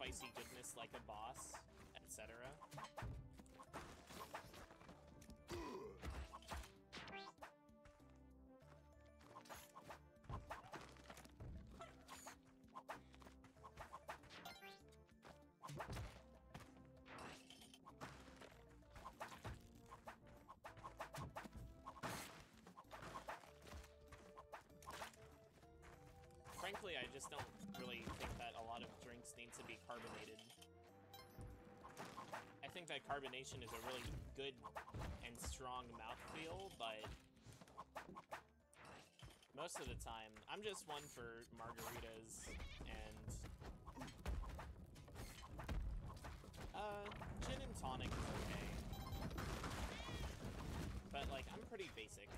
spicy goodness like a boss, etc. I just don't really think that a lot of drinks need to be carbonated. I think that carbonation is a really good and strong mouthfeel, but most of the time, I'm just one for margaritas and uh, gin and tonic is okay. But like, I'm pretty basic.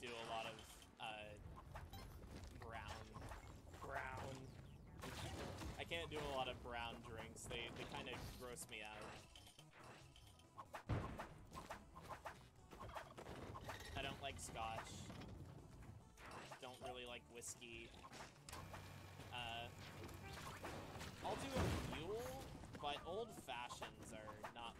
Do a lot of uh, brown, brown. I can't do a lot of brown drinks. They they kind of gross me out. I don't like scotch. Don't really like whiskey. Uh, I'll do a mule, but old fashions are not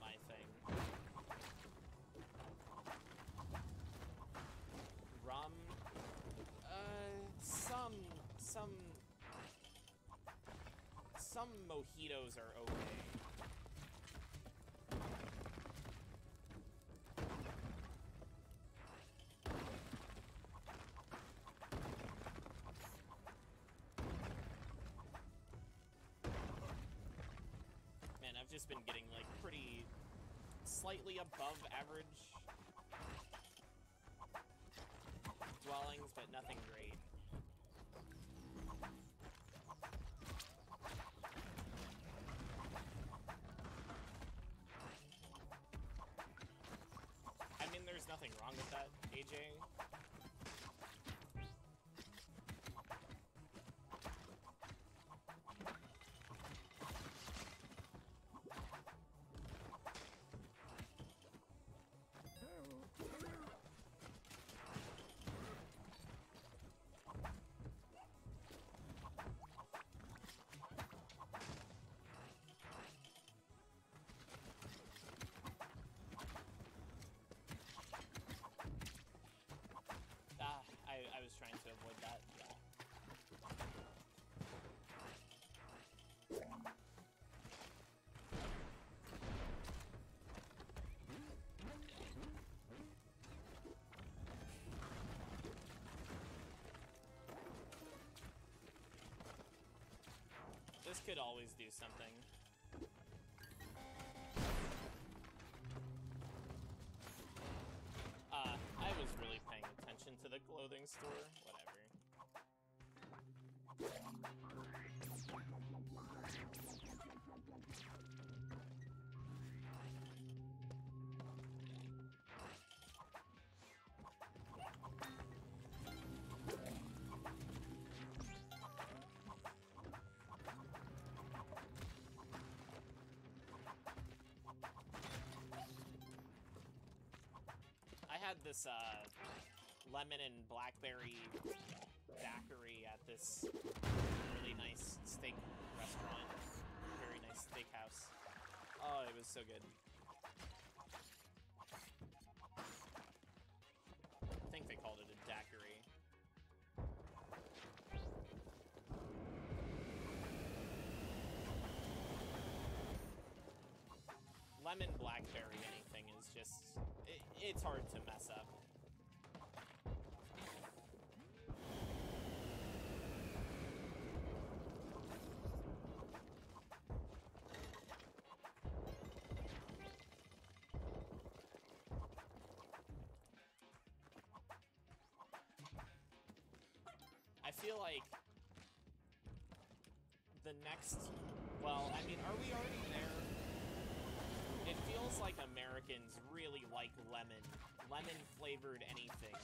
some mojitos are okay. Man, I've just been getting like pretty slightly above average dwellings, but nothing great. Nothing wrong with that, AJ. Could always do something. Uh, I was really paying attention to the clothing store. Whatever. Had this uh, lemon and blackberry daiquiri at this really nice steak restaurant. Very nice steakhouse. Oh, it was so good. I think they called it a daiquiri. Lemon blackberry anything is just it, it's hard to mess up. I feel like the next, well, I mean, are we already there? Americans really like lemon. Lemon flavored anything.